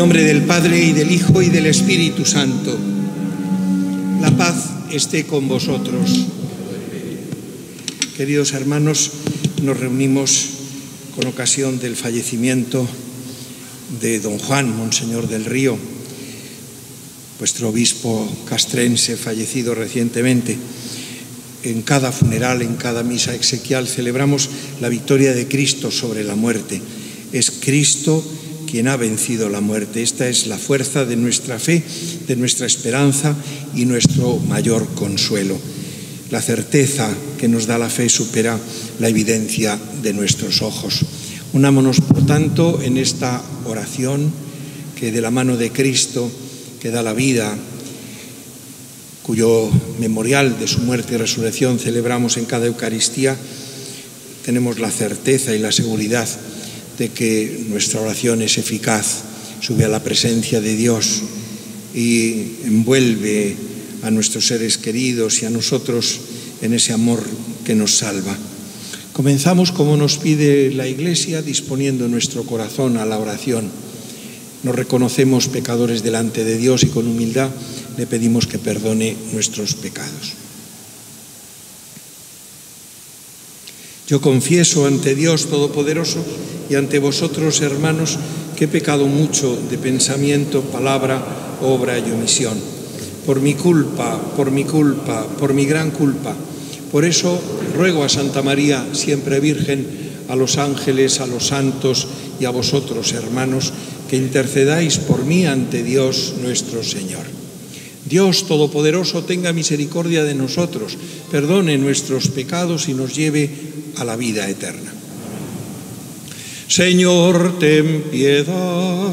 nombre del Padre y del Hijo y del Espíritu Santo. La paz esté con vosotros. Queridos hermanos, nos reunimos con ocasión del fallecimiento de don Juan, Monseñor del Río, vuestro obispo castrense fallecido recientemente. En cada funeral, en cada misa exequial, celebramos la victoria de Cristo sobre la muerte. Es Cristo quien ha vencido la muerte. Esta es la fuerza de nuestra fe, de nuestra esperanza y nuestro mayor consuelo. La certeza que nos da la fe supera la evidencia de nuestros ojos. Unámonos, por tanto, en esta oración que de la mano de Cristo, que da la vida, cuyo memorial de su muerte y resurrección celebramos en cada Eucaristía, tenemos la certeza y la seguridad de que nuestra oración es eficaz, sube a la presencia de Dios y envuelve a nuestros seres queridos y a nosotros en ese amor que nos salva. Comenzamos como nos pide la Iglesia, disponiendo nuestro corazón a la oración. Nos reconocemos pecadores delante de Dios y con humildad le pedimos que perdone nuestros pecados. Yo confieso ante Dios Todopoderoso y ante vosotros, hermanos, que he pecado mucho de pensamiento, palabra, obra y omisión. Por mi culpa, por mi culpa, por mi gran culpa. Por eso ruego a Santa María, siempre Virgen, a los ángeles, a los santos y a vosotros, hermanos, que intercedáis por mí ante Dios nuestro Señor. Dios Todopoderoso tenga misericordia de nosotros, perdone nuestros pecados y nos lleve a la vida eterna. Señor, ten piedad.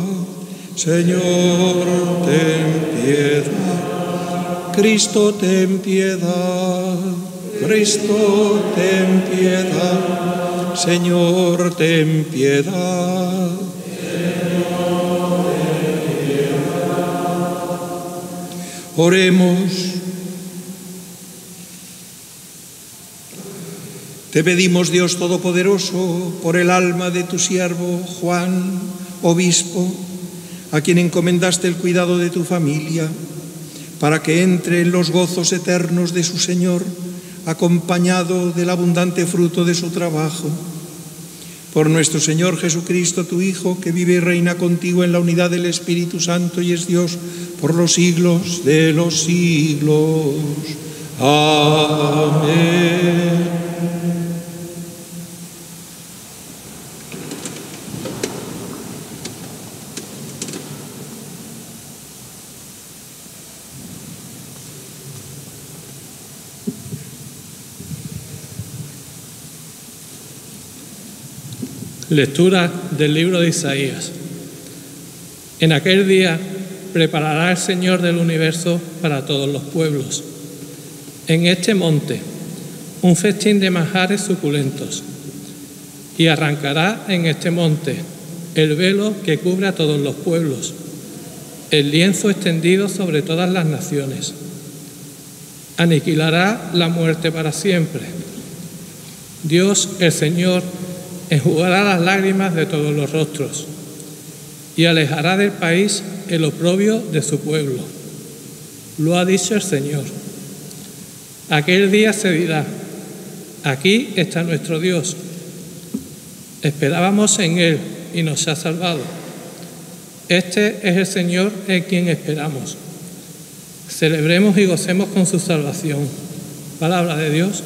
Señor, ten piedad. Cristo, ten piedad. Cristo, ten piedad. Señor, ten piedad. Oremos. Te pedimos, Dios Todopoderoso, por el alma de tu siervo Juan, obispo, a quien encomendaste el cuidado de tu familia, para que entre en los gozos eternos de su Señor, acompañado del abundante fruto de su trabajo. Por nuestro Señor Jesucristo, tu Hijo, que vive y reina contigo en la unidad del Espíritu Santo y es Dios por los siglos de los siglos. Amén. Lectura del libro de Isaías. En aquel día preparará el Señor del universo para todos los pueblos. En este monte un festín de manjares suculentos. Y arrancará en este monte el velo que cubre a todos los pueblos, el lienzo extendido sobre todas las naciones. Aniquilará la muerte para siempre. Dios el Señor enjugará las lágrimas de todos los rostros y alejará del país el oprobio de su pueblo. Lo ha dicho el Señor. Aquel día se dirá, aquí está nuestro Dios. Esperábamos en Él y nos ha salvado. Este es el Señor en quien esperamos. Celebremos y gocemos con su salvación. Palabra de Dios.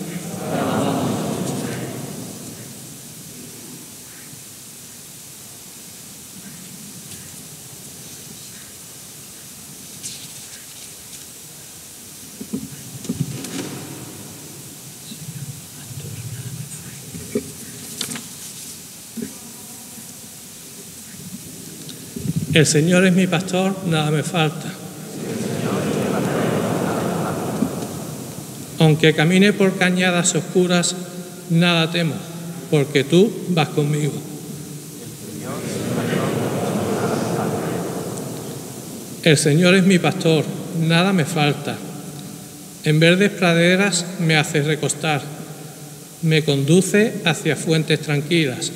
El Señor es mi pastor, nada me falta. Aunque camine por cañadas oscuras, nada temo, porque tú vas conmigo. El Señor es mi pastor, nada me falta. En verdes praderas me hace recostar, me conduce hacia fuentes tranquilas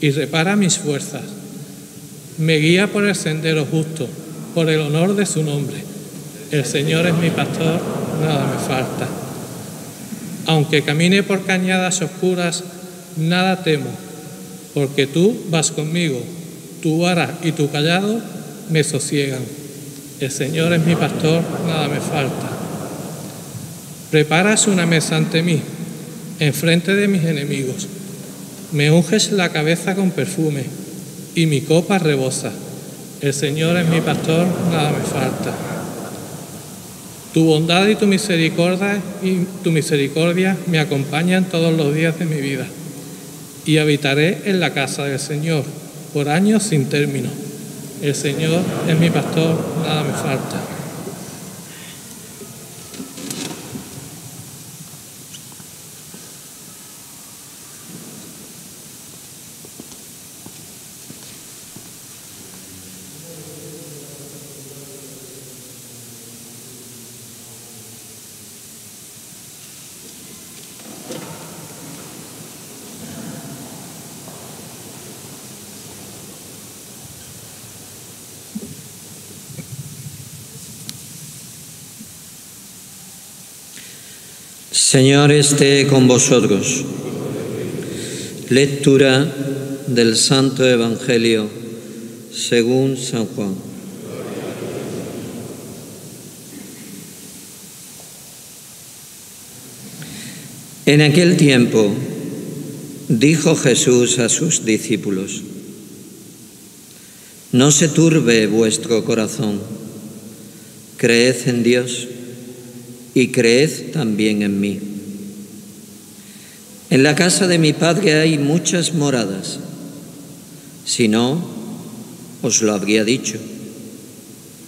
y repara mis fuerzas me guía por el sendero justo, por el honor de su nombre. El Señor es mi pastor, nada me falta. Aunque camine por cañadas oscuras, nada temo, porque tú vas conmigo, tu vara y tu callado me sosiegan. El Señor es mi pastor, nada me falta. Preparas una mesa ante mí, enfrente de mis enemigos. Me unges la cabeza con perfume y mi copa rebosa. El Señor es mi pastor, nada me falta. Tu bondad y tu misericordia y tu misericordia me acompañan todos los días de mi vida y habitaré en la casa del Señor por años sin término. El Señor es mi pastor, nada me falta. Señor esté con vosotros. Lectura del Santo Evangelio según San Juan. En aquel tiempo dijo Jesús a sus discípulos, no se turbe vuestro corazón, creed en Dios y creed también en mí. En la casa de mi Padre hay muchas moradas, si no, os lo habría dicho,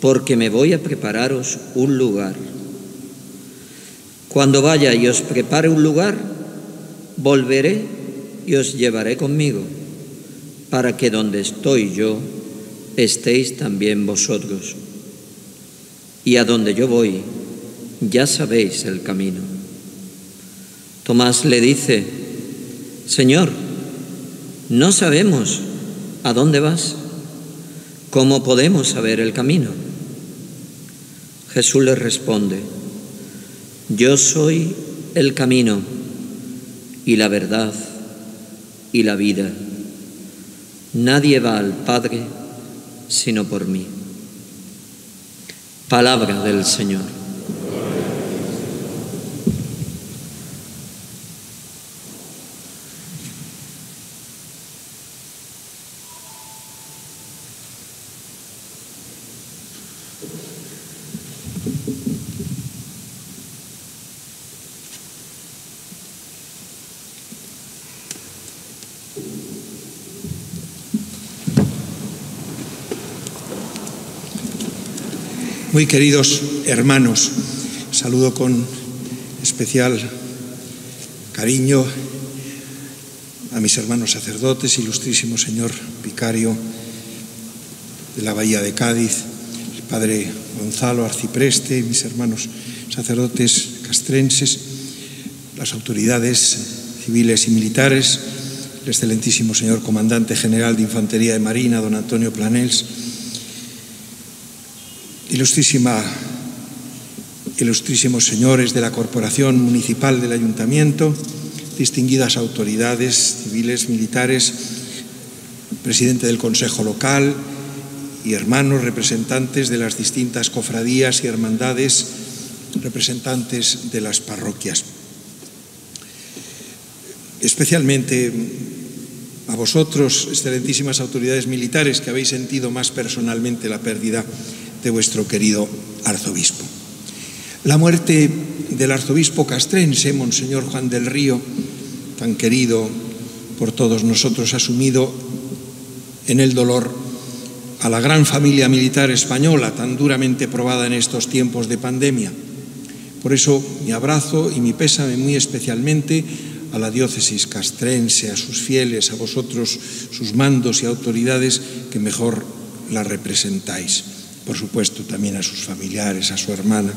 porque me voy a prepararos un lugar. Cuando vaya y os prepare un lugar, volveré y os llevaré conmigo, para que donde estoy yo, estéis también vosotros. Y a donde yo voy, ya sabéis el camino. Tomás le dice, Señor, no sabemos a dónde vas. ¿Cómo podemos saber el camino? Jesús le responde, yo soy el camino y la verdad y la vida. Nadie va al Padre sino por mí. Palabra del Señor. Muy queridos hermanos, saludo con especial cariño a mis hermanos sacerdotes, ilustrísimo señor vicario de la Bahía de Cádiz, el padre Gonzalo Arcipreste, mis hermanos sacerdotes castrenses, las autoridades civiles y militares, el excelentísimo señor comandante general de Infantería de Marina, don Antonio Planels, ilustrísima, ilustrísimos señores de la Corporación Municipal del Ayuntamiento, distinguidas autoridades civiles, militares, presidente del Consejo Local y hermanos representantes de las distintas cofradías y hermandades, representantes de las parroquias. Especialmente a vosotros, excelentísimas autoridades militares, que habéis sentido más personalmente la pérdida de vuestro querido arzobispo. La muerte del arzobispo castrense, Monseñor Juan del Río, tan querido por todos nosotros, asumido en el dolor a la gran familia militar española, tan duramente probada en estos tiempos de pandemia. Por eso mi abrazo y mi pésame muy especialmente a la diócesis castrense, a sus fieles, a vosotros, sus mandos y autoridades que mejor la representáis por supuesto también a sus familiares, a su hermana.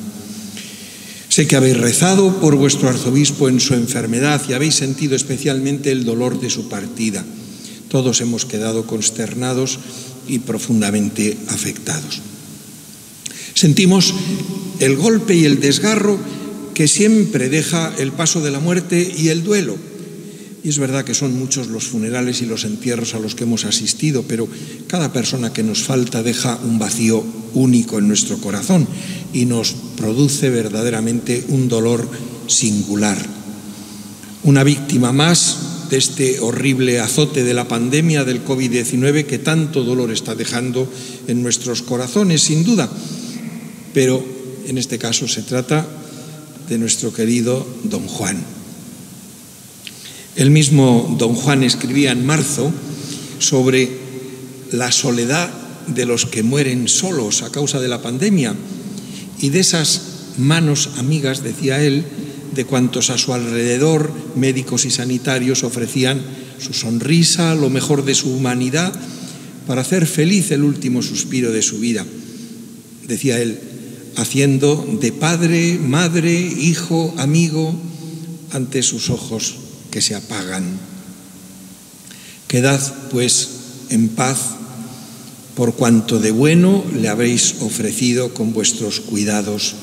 Sé que habéis rezado por vuestro arzobispo en su enfermedad y habéis sentido especialmente el dolor de su partida. Todos hemos quedado consternados y profundamente afectados. Sentimos el golpe y el desgarro que siempre deja el paso de la muerte y el duelo. Y es verdad que son muchos los funerales y los entierros a los que hemos asistido, pero cada persona que nos falta deja un vacío único en nuestro corazón y nos produce verdaderamente un dolor singular. Una víctima más de este horrible azote de la pandemia del COVID-19 que tanto dolor está dejando en nuestros corazones, sin duda. Pero en este caso se trata de nuestro querido don Juan. El mismo don Juan escribía en marzo sobre la soledad de los que mueren solos a causa de la pandemia y de esas manos amigas, decía él, de cuantos a su alrededor, médicos y sanitarios, ofrecían su sonrisa, lo mejor de su humanidad, para hacer feliz el último suspiro de su vida. Decía él, haciendo de padre, madre, hijo, amigo, ante sus ojos que se apagan. Quedad, pues, en paz por cuanto de bueno le habéis ofrecido con vuestros cuidados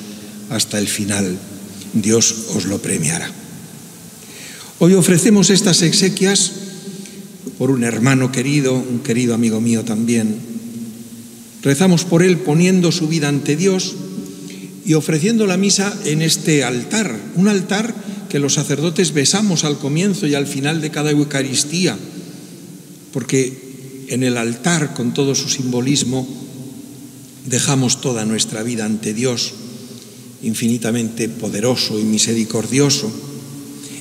hasta el final. Dios os lo premiará. Hoy ofrecemos estas exequias por un hermano querido, un querido amigo mío también. Rezamos por él poniendo su vida ante Dios y ofreciendo la misa en este altar, un altar que los sacerdotes besamos al comienzo y al final de cada Eucaristía, porque en el altar, con todo su simbolismo, dejamos toda nuestra vida ante Dios, infinitamente poderoso y misericordioso.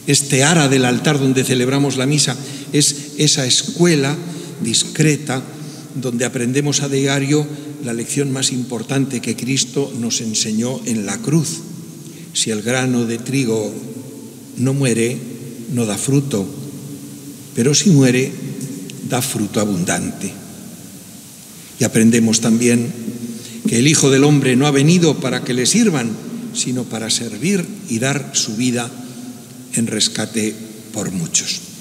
Este ara del altar donde celebramos la misa es esa escuela discreta donde aprendemos a diario la lección más importante que Cristo nos enseñó en la cruz. Si el grano de trigo no muere, no da fruto, pero si muere, da fruto abundante. Y aprendemos también que el Hijo del Hombre no ha venido para que le sirvan, sino para servir y dar su vida en rescate por muchos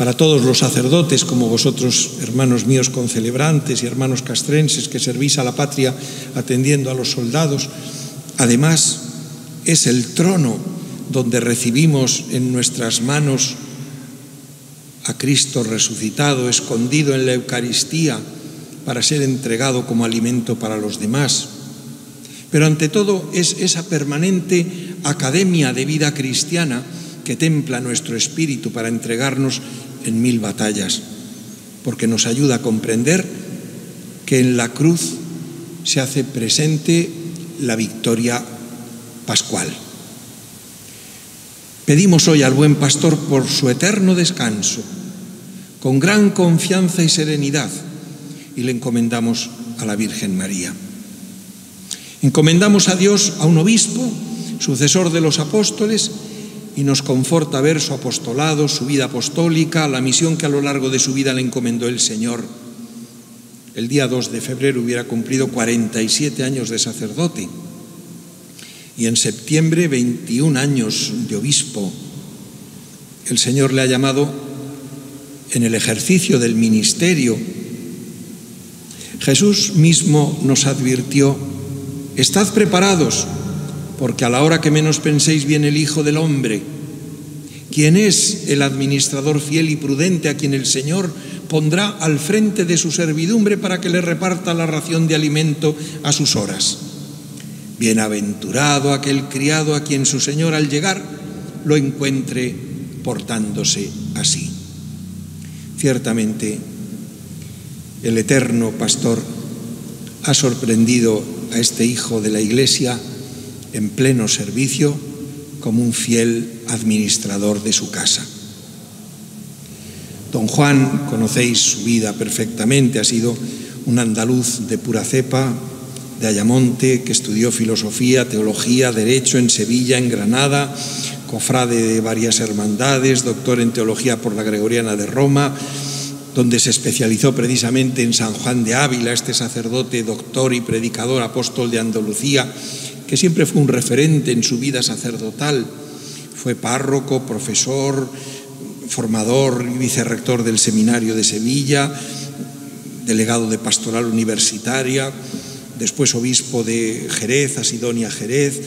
para todos los sacerdotes como vosotros, hermanos míos concelebrantes y hermanos castrenses que servís a la patria atendiendo a los soldados. Además, es el trono donde recibimos en nuestras manos a Cristo resucitado, escondido en la Eucaristía, para ser entregado como alimento para los demás. Pero ante todo es esa permanente academia de vida cristiana que templa nuestro espíritu para entregarnos en mil batallas, porque nos ayuda a comprender que en la cruz se hace presente la victoria pascual. Pedimos hoy al buen pastor por su eterno descanso, con gran confianza y serenidad, y le encomendamos a la Virgen María. Encomendamos a Dios a un obispo, sucesor de los apóstoles, y nos conforta ver su apostolado, su vida apostólica, la misión que a lo largo de su vida le encomendó el Señor. El día 2 de febrero hubiera cumplido 47 años de sacerdote y en septiembre 21 años de obispo. El Señor le ha llamado en el ejercicio del ministerio. Jesús mismo nos advirtió, estad preparados porque a la hora que menos penséis viene el Hijo del Hombre. ¿Quién es el administrador fiel y prudente a quien el Señor pondrá al frente de su servidumbre para que le reparta la ración de alimento a sus horas? Bienaventurado aquel criado a quien su Señor al llegar lo encuentre portándose así. Ciertamente, el eterno pastor ha sorprendido a este hijo de la Iglesia en pleno servicio como un fiel administrador de su casa. Don Juan, conocéis su vida perfectamente, ha sido un andaluz de pura cepa, de Ayamonte, que estudió filosofía, teología, derecho en Sevilla, en Granada, cofrade de varias hermandades, doctor en teología por la Gregoriana de Roma, donde se especializó precisamente en San Juan de Ávila, este sacerdote, doctor y predicador apóstol de Andalucía, que siempre fue un referente en su vida sacerdotal. Fue párroco, profesor, formador y vicerrector del Seminario de Sevilla, delegado de pastoral universitaria, después obispo de Jerez, Asidonia Jerez,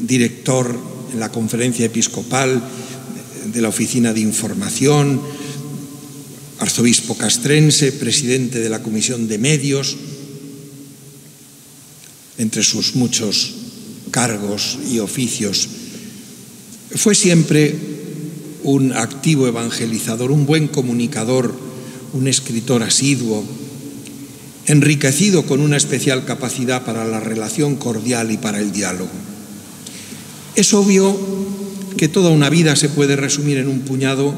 director en la conferencia episcopal de la Oficina de Información, arzobispo castrense, presidente de la Comisión de Medios, entre sus muchos cargos y oficios. Fue siempre un activo evangelizador, un buen comunicador, un escritor asiduo, enriquecido con una especial capacidad para la relación cordial y para el diálogo. Es obvio que toda una vida se puede resumir en un puñado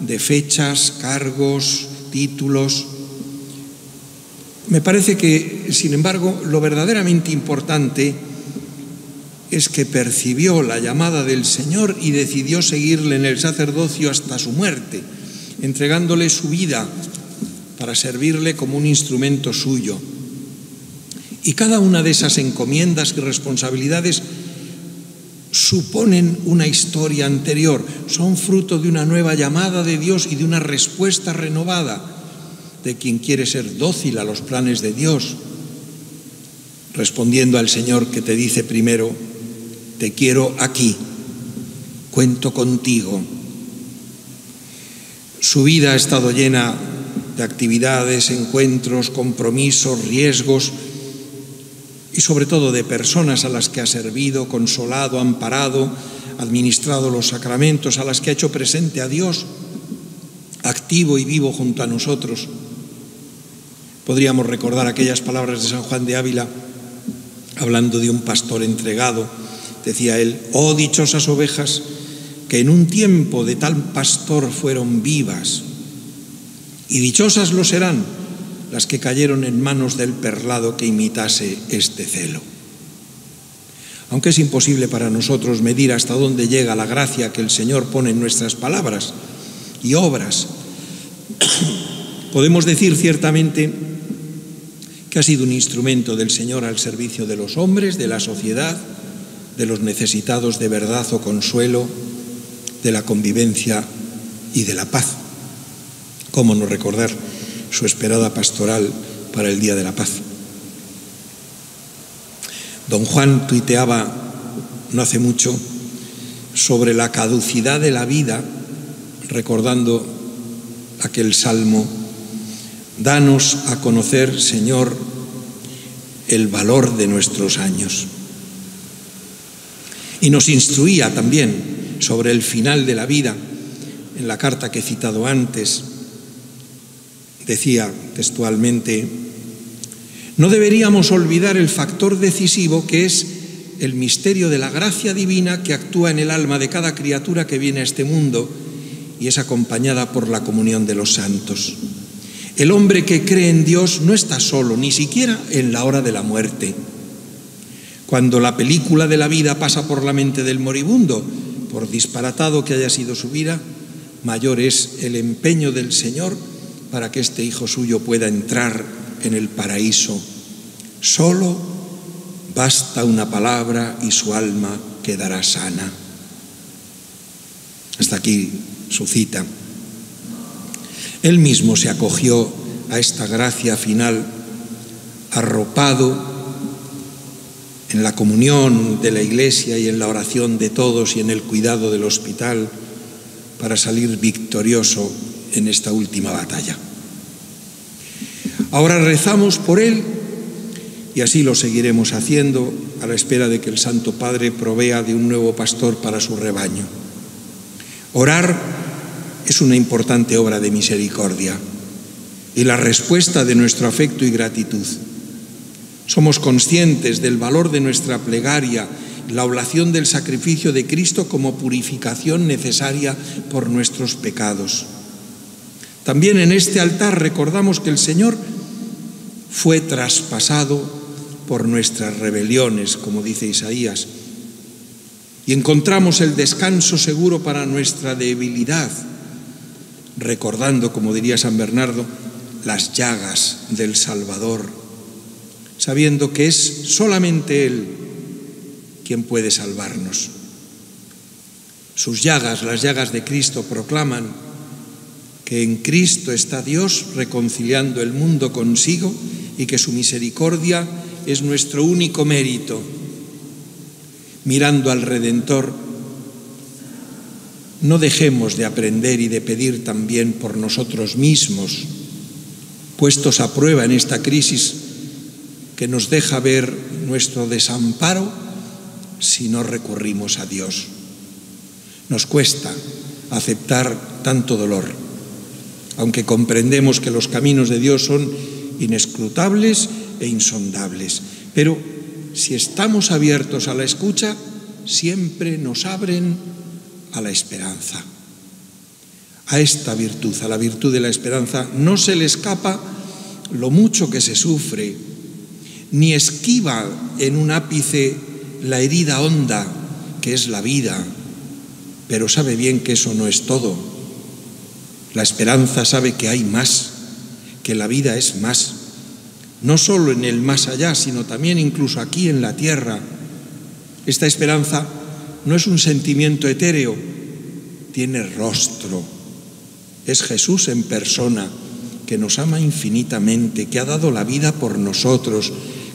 de fechas, cargos, títulos. Me parece que, sin embargo, lo verdaderamente importante es que percibió la llamada del Señor y decidió seguirle en el sacerdocio hasta su muerte, entregándole su vida para servirle como un instrumento suyo. Y cada una de esas encomiendas y responsabilidades suponen una historia anterior, son fruto de una nueva llamada de Dios y de una respuesta renovada de quien quiere ser dócil a los planes de Dios, respondiendo al Señor que te dice primero, te quiero aquí, cuento contigo. Su vida ha estado llena de actividades, encuentros, compromisos, riesgos y sobre todo de personas a las que ha servido, consolado, amparado, administrado los sacramentos, a las que ha hecho presente a Dios, activo y vivo junto a nosotros. Podríamos recordar aquellas palabras de San Juan de Ávila, hablando de un pastor entregado, decía él, oh dichosas ovejas, que en un tiempo de tal pastor fueron vivas, y dichosas lo serán las que cayeron en manos del perlado que imitase este celo. Aunque es imposible para nosotros medir hasta dónde llega la gracia que el Señor pone en nuestras palabras y obras, podemos decir ciertamente que ha sido un instrumento del Señor al servicio de los hombres, de la sociedad, de los necesitados de verdad o consuelo, de la convivencia y de la paz. ¿Cómo no recordar su esperada pastoral para el Día de la Paz? Don Juan tuiteaba no hace mucho sobre la caducidad de la vida, recordando aquel salmo, danos a conocer, Señor, el valor de nuestros años y nos instruía también sobre el final de la vida. En la carta que he citado antes, decía textualmente, no deberíamos olvidar el factor decisivo que es el misterio de la gracia divina que actúa en el alma de cada criatura que viene a este mundo y es acompañada por la comunión de los santos. El hombre que cree en Dios no está solo, ni siquiera en la hora de la muerte cuando la película de la vida pasa por la mente del moribundo, por disparatado que haya sido su vida, mayor es el empeño del Señor para que este hijo suyo pueda entrar en el paraíso. Solo basta una palabra y su alma quedará sana. Hasta aquí su cita. Él mismo se acogió a esta gracia final, arropado en la comunión de la iglesia y en la oración de todos y en el cuidado del hospital para salir victorioso en esta última batalla. Ahora rezamos por él y así lo seguiremos haciendo a la espera de que el Santo Padre provea de un nuevo pastor para su rebaño. Orar es una importante obra de misericordia y la respuesta de nuestro afecto y gratitud. Somos conscientes del valor de nuestra plegaria, la oblación del sacrificio de Cristo como purificación necesaria por nuestros pecados. También en este altar recordamos que el Señor fue traspasado por nuestras rebeliones, como dice Isaías, y encontramos el descanso seguro para nuestra debilidad, recordando, como diría San Bernardo, las llagas del Salvador sabiendo que es solamente Él quien puede salvarnos. Sus llagas, las llagas de Cristo, proclaman que en Cristo está Dios reconciliando el mundo consigo y que su misericordia es nuestro único mérito. Mirando al Redentor, no dejemos de aprender y de pedir también por nosotros mismos, puestos a prueba en esta crisis que nos deja ver nuestro desamparo si no recurrimos a Dios. Nos cuesta aceptar tanto dolor, aunque comprendemos que los caminos de Dios son inescrutables e insondables. Pero si estamos abiertos a la escucha, siempre nos abren a la esperanza. A esta virtud, a la virtud de la esperanza, no se le escapa lo mucho que se sufre, ni esquiva en un ápice la herida honda que es la vida, pero sabe bien que eso no es todo. La esperanza sabe que hay más, que la vida es más, no solo en el más allá, sino también incluso aquí en la tierra. Esta esperanza no es un sentimiento etéreo, tiene rostro. Es Jesús en persona, que nos ama infinitamente, que ha dado la vida por nosotros,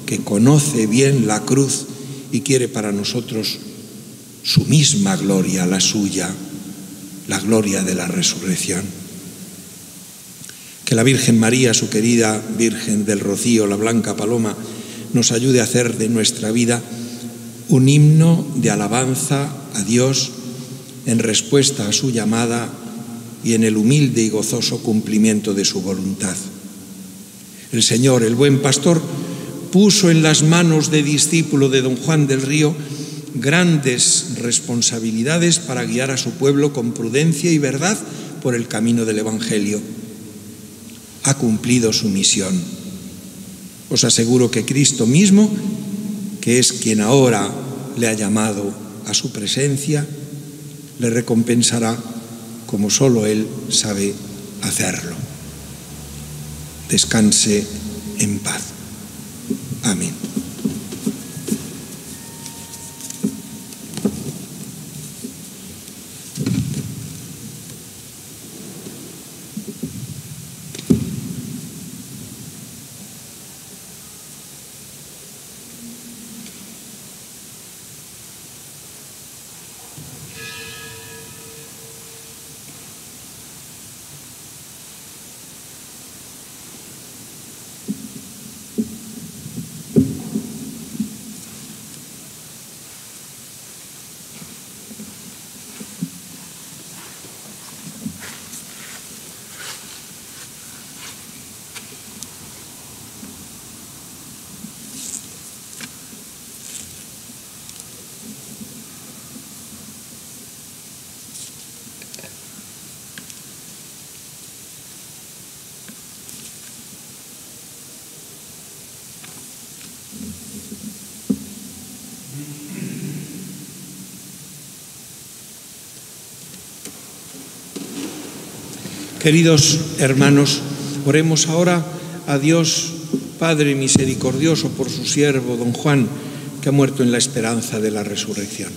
que conoce bien la cruz y quiere para nosotros su misma gloria, la suya, la gloria de la resurrección. Que la Virgen María, su querida Virgen del Rocío, la Blanca Paloma, nos ayude a hacer de nuestra vida un himno de alabanza a Dios en respuesta a su llamada y en el humilde y gozoso cumplimiento de su voluntad. El Señor, el buen pastor, puso en las manos de discípulo de don Juan del Río grandes responsabilidades para guiar a su pueblo con prudencia y verdad por el camino del Evangelio. Ha cumplido su misión. Os aseguro que Cristo mismo, que es quien ahora le ha llamado a su presencia, le recompensará como solo Él sabe hacerlo. Descanse en paz. Amén. Queridos hermanos, oremos ahora a Dios Padre misericordioso por su siervo, don Juan, que ha muerto en la esperanza de la resurrección.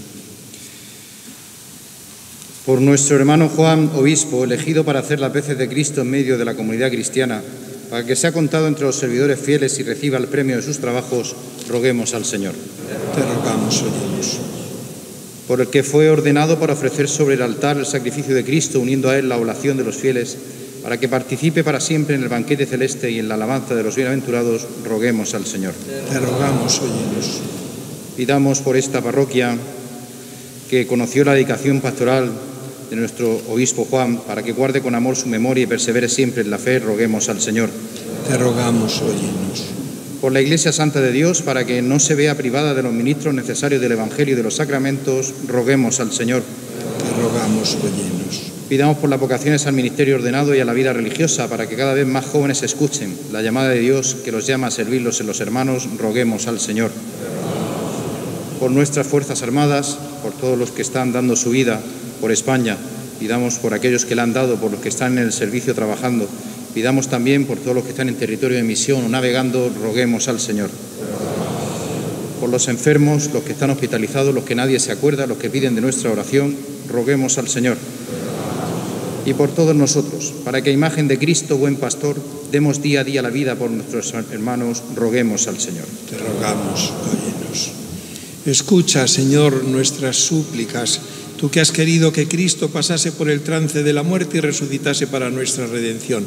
Por nuestro hermano Juan, obispo, elegido para hacer la veces de Cristo en medio de la comunidad cristiana, para que sea contado entre los servidores fieles y reciba el premio de sus trabajos, roguemos al Señor. Te rogamos, oímos. Por el que fue ordenado para ofrecer sobre el altar el sacrificio de Cristo, uniendo a él la oración de los fieles, para que participe para siempre en el banquete celeste y en la alabanza de los bienaventurados, roguemos al Señor. Te rogamos, oínos. Pidamos por esta parroquia que conoció la dedicación pastoral de nuestro obispo Juan, para que guarde con amor su memoria y persevere siempre en la fe, roguemos al Señor. Te rogamos, oínos. Por la Iglesia Santa de Dios, para que no se vea privada de los ministros necesarios del Evangelio y de los sacramentos, roguemos al Señor. Te rogamos. Pidamos por las vocaciones al ministerio ordenado y a la vida religiosa, para que cada vez más jóvenes escuchen la llamada de Dios que los llama a servirlos en los hermanos, roguemos al Señor. Por nuestras Fuerzas Armadas, por todos los que están dando su vida por España, pidamos por aquellos que la han dado, por los que están en el servicio trabajando, pidamos también por todos los que están en territorio de misión o navegando, roguemos al Señor. Por los enfermos, los que están hospitalizados, los que nadie se acuerda, los que piden de nuestra oración, roguemos al Señor. y por todos nosotros, para que a imagen de Cristo, buen pastor, demos día a día la vida por nuestros hermanos, roguemos al Señor. Te rogamos, óyenos. Escucha, Señor, nuestras súplicas, tú que has querido que Cristo pasase por el trance de la muerte y resucitase para nuestra redención.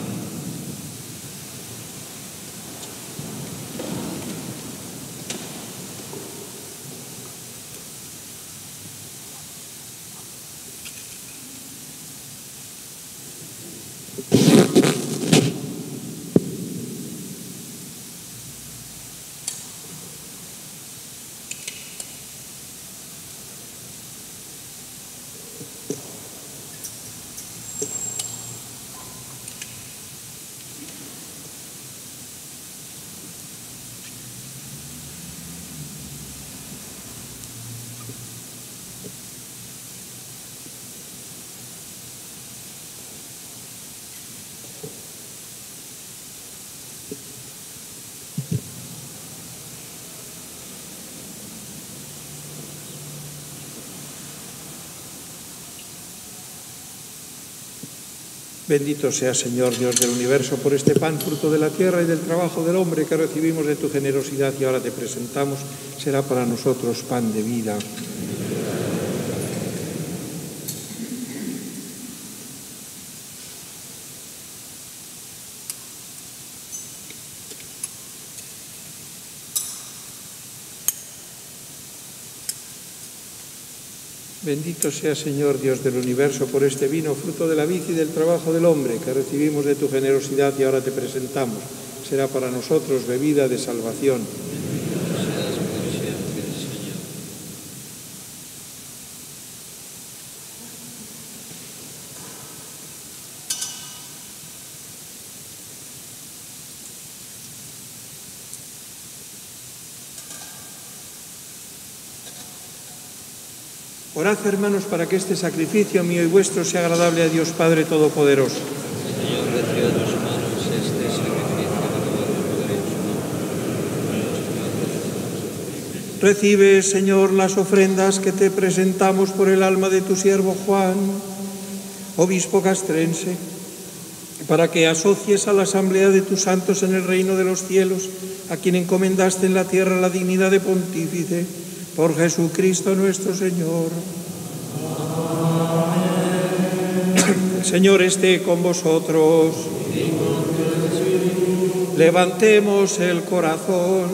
Bendito sea, Señor Dios del universo, por este pan, fruto de la tierra y del trabajo del hombre que recibimos de tu generosidad y ahora te presentamos, será para nosotros pan de vida. Bendito sea, Señor Dios del universo, por este vino, fruto de la vid y del trabajo del hombre, que recibimos de tu generosidad y ahora te presentamos. Será para nosotros bebida de salvación. Orad, hermanos, para que este sacrificio mío y vuestro sea agradable a Dios Padre Todopoderoso. Señor, recibe de tus manos este sacrificio Recibe, Señor, las ofrendas que te presentamos por el alma de tu siervo Juan, obispo castrense, para que asocies a la asamblea de tus santos en el reino de los cielos, a quien encomendaste en la tierra la dignidad de pontífice por Jesucristo nuestro Señor. Señor esté con vosotros. Levantemos el corazón.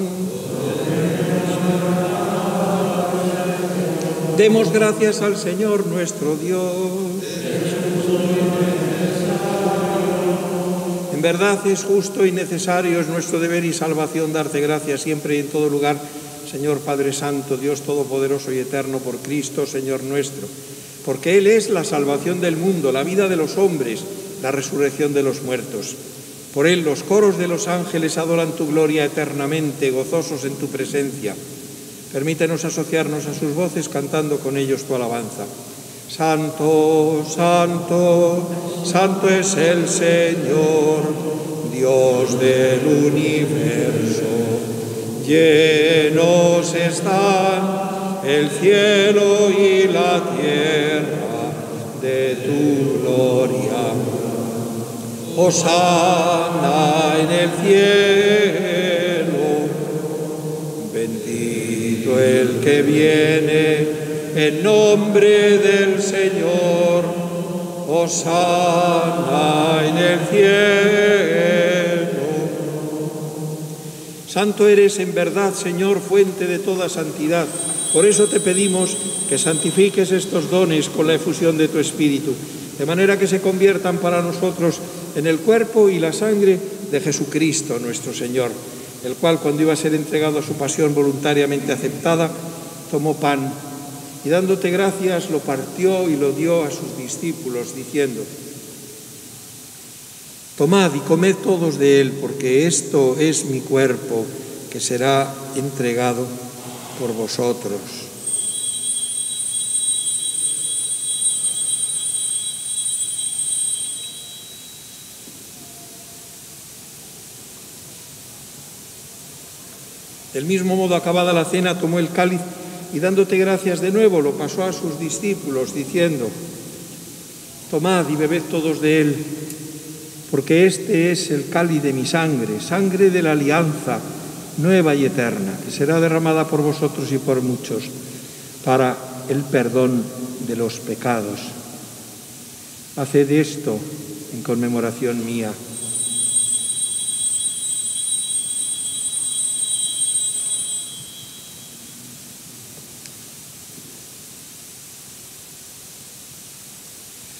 Demos gracias al Señor nuestro Dios. En verdad es justo y necesario, es nuestro deber y salvación darte gracias siempre y en todo lugar Señor Padre Santo, Dios Todopoderoso y Eterno, por Cristo, Señor nuestro, porque Él es la salvación del mundo, la vida de los hombres, la resurrección de los muertos. Por Él los coros de los ángeles adoran tu gloria eternamente, gozosos en tu presencia. Permítenos asociarnos a sus voces cantando con ellos tu alabanza. Santo, santo, santo es el Señor, Dios del universo llenos están el cielo y la tierra de tu gloria. Osana en el cielo, bendito el que viene en nombre del Señor. Osana en el cielo. Santo eres en verdad, Señor, fuente de toda santidad. Por eso te pedimos que santifiques estos dones con la efusión de tu Espíritu, de manera que se conviertan para nosotros en el cuerpo y la sangre de Jesucristo nuestro Señor, el cual cuando iba a ser entregado a su pasión voluntariamente aceptada, tomó pan y dándote gracias lo partió y lo dio a sus discípulos, diciendo, Tomad y comed todos de él, porque esto es mi cuerpo que será entregado por vosotros. Del mismo modo, acabada la cena, tomó el cáliz y dándote gracias de nuevo lo pasó a sus discípulos diciendo, tomad y bebed todos de él, porque este es el cáliz de mi sangre, sangre de la alianza nueva y eterna, que será derramada por vosotros y por muchos para el perdón de los pecados. Haced esto en conmemoración mía.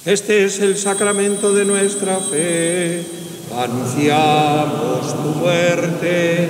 Este es el sacramento de nuestra fe. Anunciamos tu muerte,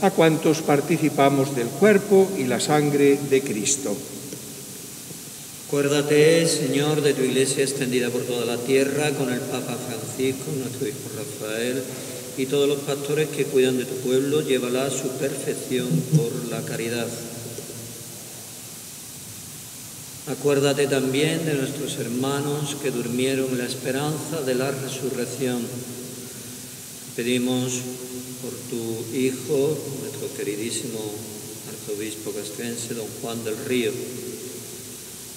a cuantos participamos del cuerpo y la sangre de Cristo. Acuérdate, Señor, de tu iglesia extendida por toda la tierra, con el Papa Francisco, nuestro hijo Rafael, y todos los pastores que cuidan de tu pueblo, llévala a su perfección por la caridad. Acuérdate también de nuestros hermanos que durmieron en la esperanza de la resurrección. Pedimos por tu Hijo, nuestro queridísimo arzobispo castrense, don Juan del Río,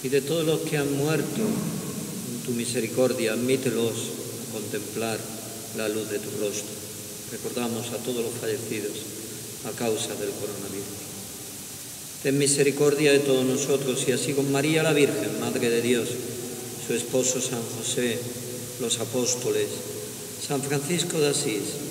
y de todos los que han muerto, en tu misericordia, admítelos a contemplar la luz de tu rostro. Recordamos a todos los fallecidos a causa del coronavirus. Ten misericordia de todos nosotros y así con María la Virgen, Madre de Dios, su esposo San José, los apóstoles, San Francisco de Asís,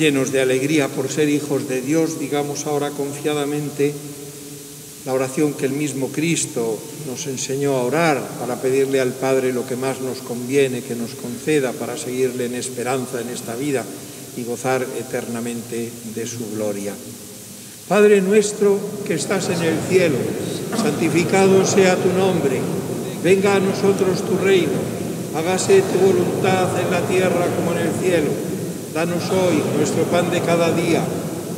Llenos de alegría por ser hijos de Dios, digamos ahora confiadamente, la oración que el mismo Cristo nos enseñó a orar para pedirle al Padre lo que más nos conviene que nos conceda para seguirle en esperanza en esta vida y gozar eternamente de su gloria. Padre nuestro que estás en el cielo, santificado sea tu nombre, venga a nosotros tu reino, hágase tu voluntad en la tierra como en el cielo. Danos hoy nuestro pan de cada día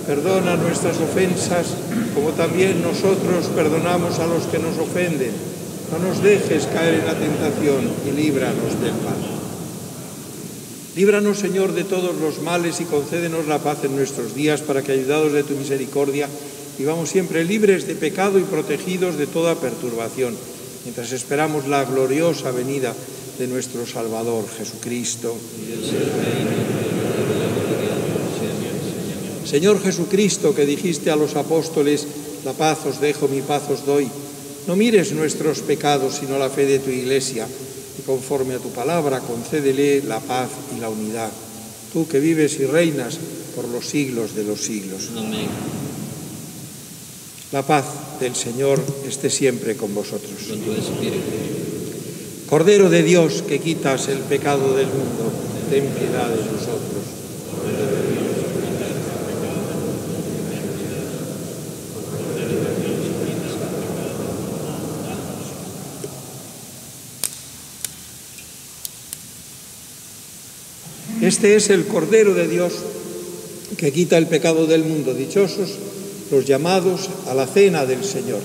Perdona nuestras ofensas, como también nosotros perdonamos a los que nos ofenden. No nos dejes caer en la tentación y líbranos del mal. Líbranos, Señor, de todos los males y concédenos la paz en nuestros días para que, ayudados de tu misericordia, vivamos siempre libres de pecado y protegidos de toda perturbación, mientras esperamos la gloriosa venida de nuestro Salvador Jesucristo. Señor Jesucristo, que dijiste a los apóstoles, la paz os dejo, mi paz os doy, no mires nuestros pecados, sino la fe de tu iglesia, y conforme a tu palabra, concédele la paz y la unidad. Tú que vives y reinas por los siglos de los siglos. Amén. La paz del Señor esté siempre con vosotros. Con tu espíritu. Cordero de Dios que quitas el pecado del mundo, ten piedad de nosotros. Este es el Cordero de Dios que quita el pecado del mundo. Dichosos los llamados a la cena del Señor.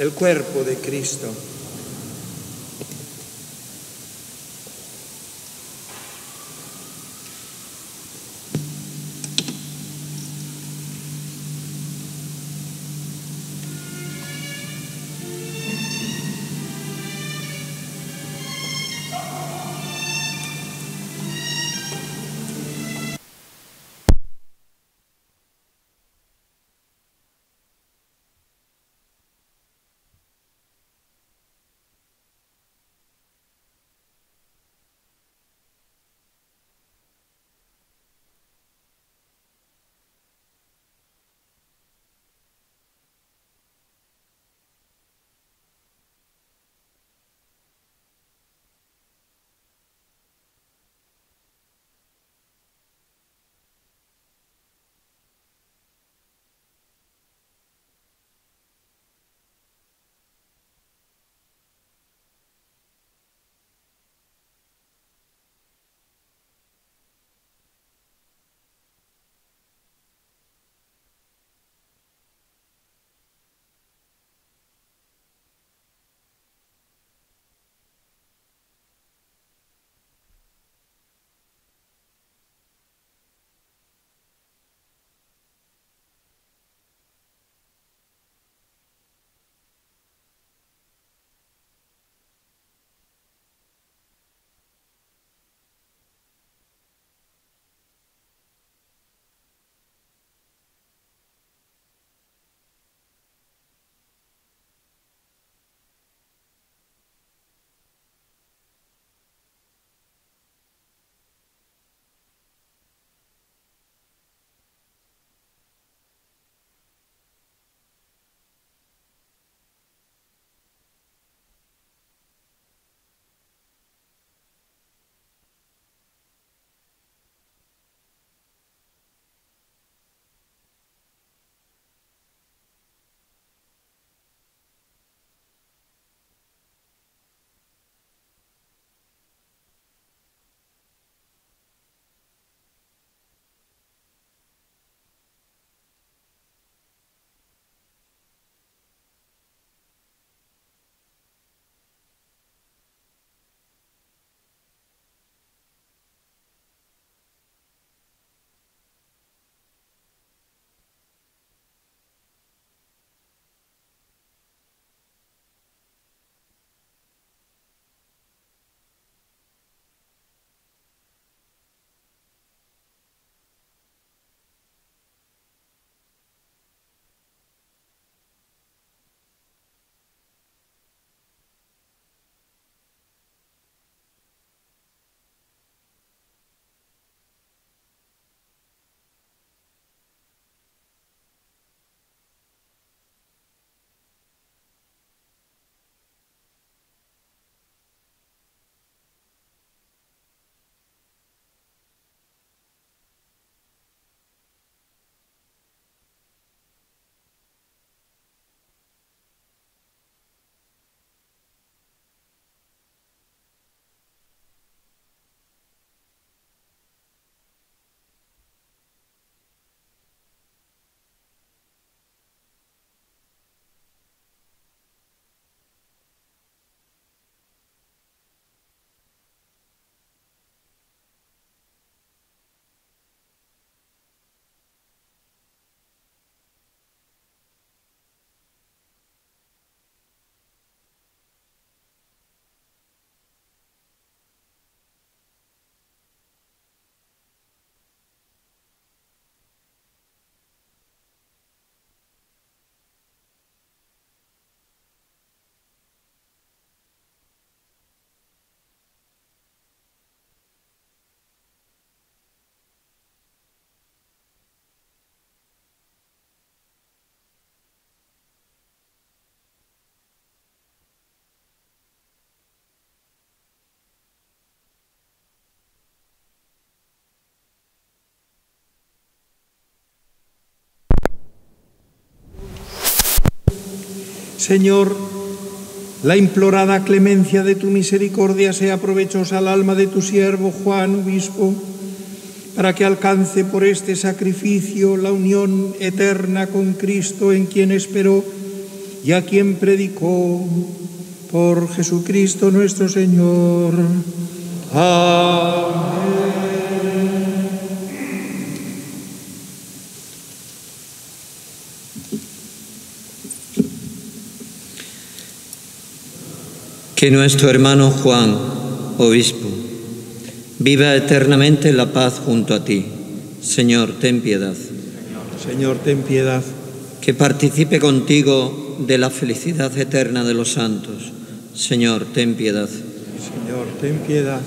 El cuerpo de Cristo. Señor, la implorada clemencia de tu misericordia sea provechosa al alma de tu siervo Juan, obispo, para que alcance por este sacrificio la unión eterna con Cristo en quien esperó y a quien predicó por Jesucristo nuestro Señor. Amén. Que nuestro hermano Juan, obispo, viva eternamente en la paz junto a ti. Señor, ten piedad. Señor, ten piedad. Que participe contigo de la felicidad eterna de los santos. Señor, ten piedad. Señor, ten piedad.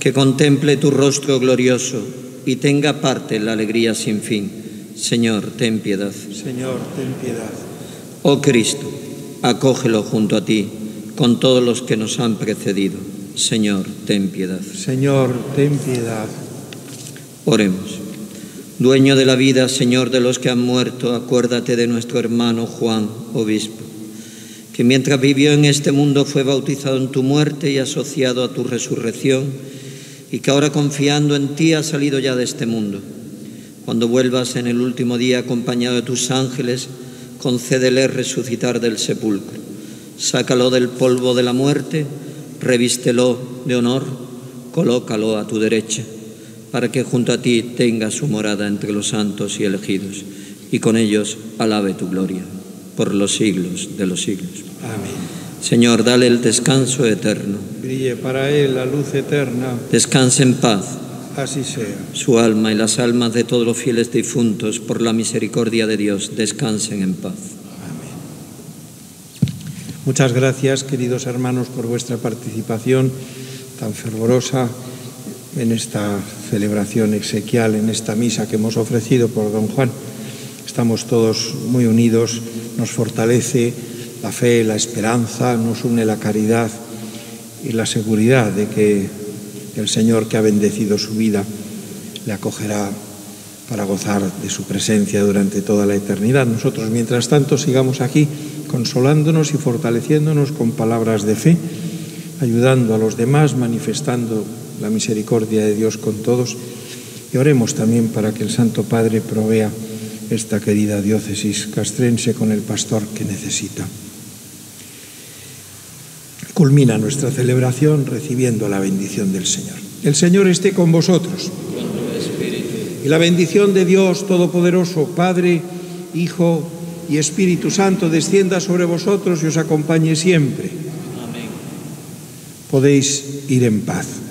Que contemple tu rostro glorioso y tenga parte en la alegría sin fin. Señor, ten piedad. Señor, ten piedad. Oh Cristo, acógelo junto a ti con todos los que nos han precedido. Señor, ten piedad. Señor, ten piedad. Oremos. Dueño de la vida, Señor de los que han muerto, acuérdate de nuestro hermano Juan, obispo, que mientras vivió en este mundo fue bautizado en tu muerte y asociado a tu resurrección, y que ahora confiando en ti ha salido ya de este mundo. Cuando vuelvas en el último día acompañado de tus ángeles, concédele resucitar del sepulcro sácalo del polvo de la muerte, revístelo de honor, colócalo a tu derecha, para que junto a ti tenga su morada entre los santos y elegidos, y con ellos alabe tu gloria por los siglos de los siglos. Amén. Señor, dale el descanso eterno. Brille para él la luz eterna. Descanse en paz. Así sea. Su alma y las almas de todos los fieles difuntos, por la misericordia de Dios, descansen en paz. Muchas gracias, queridos hermanos, por vuestra participación tan fervorosa en esta celebración exequial, en esta misa que hemos ofrecido por don Juan. Estamos todos muy unidos, nos fortalece la fe, la esperanza, nos une la caridad y la seguridad de que el Señor que ha bendecido su vida le acogerá para gozar de su presencia durante toda la eternidad. Nosotros, mientras tanto, sigamos aquí consolándonos y fortaleciéndonos con palabras de fe, ayudando a los demás, manifestando la misericordia de Dios con todos. Y oremos también para que el Santo Padre provea esta querida diócesis castrense con el pastor que necesita. Culmina nuestra celebración recibiendo la bendición del Señor. El Señor esté con vosotros. Y la bendición de Dios Todopoderoso, Padre, Hijo y Espíritu Santo descienda sobre vosotros y os acompañe siempre. Podéis ir en paz.